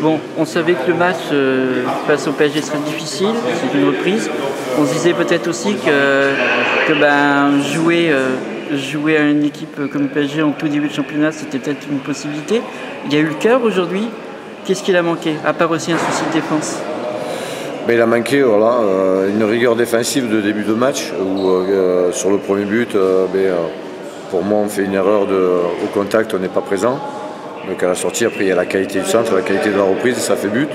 Bon, on savait que le match euh, face au PSG serait difficile, c'est une reprise. On se disait peut-être aussi que, ben, jouer, euh, jouer à une équipe comme le PSG en tout début de championnat, c'était peut-être une possibilité. Il y a eu le cœur aujourd'hui. Qu'est-ce qu'il a manqué, à part aussi un souci de défense? Mais il a manqué euh, une rigueur défensive de début de match où sur le premier but, ben, pour moi on fait une erreur au contact, on n'est pas présent. Donc à la sortie, après il y a la qualité du centre, la qualité de la reprise, ça fait but.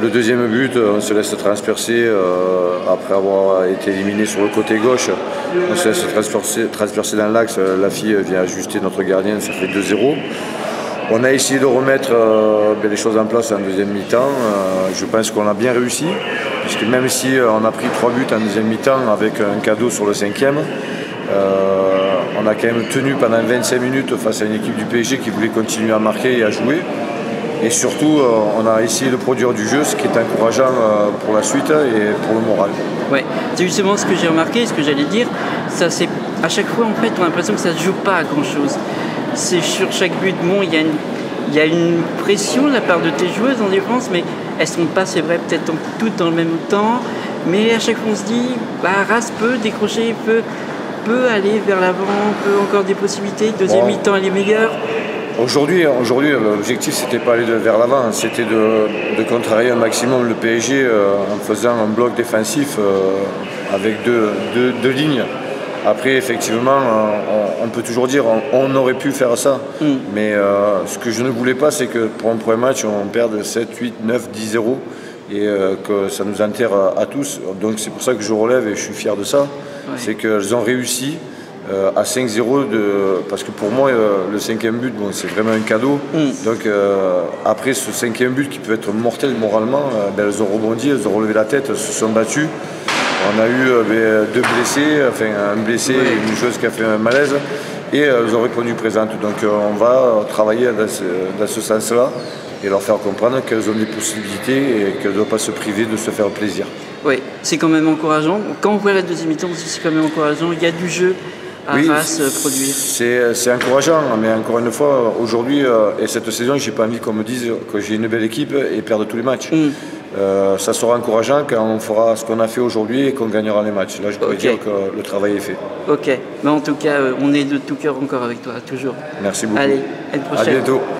Le deuxième but, on se laisse transpercer euh, après avoir été éliminé sur le côté gauche. On se laisse transpercer, dans l'axe. La fille vient ajuster notre gardien, ça fait 2-0. On a essayé de remettre euh, ben, les choses en place en deuxième mi-temps. Euh, je pense qu'on a bien réussi, puisque même si on a pris trois buts en deuxième mi-temps avec un cadeau sur le cinquième, on a quand même tenu pendant 25 minutes face à une équipe du PSG qui voulait continuer à marquer et à jouer. Et surtout, euh, on a essayé de produire du jeu, ce qui est encourageant euh, pour la suite et pour le moral. Ouais, c'est justement ce que j'ai remarqué, ce que j'allais dire. Ça, c'est à chaque fois, en fait, on a l'impression que ça ne joue pas à grand chose. C'est sur chaque but, bon, il y a une il y a une pression de la part de tes joueuses en défense, mais elles sont pas, c'est vrai, peut-être toutes dans le même temps. Mais à chaque fois, on se dit, bah, peut décrocher, peut, peut aller vers l'avant, peut encore des possibilités. Deuxième mi-temps, elle est meilleure. Aujourd'hui, aujourd'hui l'objectif, c'était pas aller vers l'avant, c'était de, contrarier un maximum le PSG euh, en faisant un bloc défensif euh, avec deux, lignes. Après, effectivement, on, peut toujours dire on, aurait pu faire ça. Mm. Mais euh, ce que je ne voulais pas, c'est que pour un premier match, on perde 7, 8, 9, 10 0 et que ça nous enterre à, tous. Donc c'est pour ça que je relève et je suis fier de ça. C'est qu'elles ont réussi euh, à 5-0 parce que pour moi euh, le cinquième but bon, c'est vraiment un cadeau. Mm. donc euh, après ce cinquième but qui peut être mortel moralement ben, elles ont rebondi elles ont relevé la tête elles se sont battues. On a eu ben, deux blessés enfin un blessé et une joueuse qui a fait un malaise. Et elles ont répondu présentes. Donc on va travailler dans ce, dans ce sens là et leur faire comprendre qu'elles ont des possibilités et qu'elles ne doivent pas se priver de se faire plaisir. Oui, c'est quand même encourageant. Quand on voit la deuxième mi-temps, c'est quand même encourageant. Il y a du jeu, oui, produire C'est encourageant, mais encore une fois, aujourd'hui euh, et cette saison, j'ai pas envie qu'on me dise que j'ai une belle équipe et perdre tous les matchs. Mm. Euh, ça sera encourageant quand on fera ce qu'on a fait aujourd'hui et qu'on gagnera les matchs. Là, je peux dire que le travail est fait. Ok, mais en tout cas, euh, on est de tout cœur encore avec toi, toujours. Merci beaucoup. Allez, à une prochaine. À bientôt.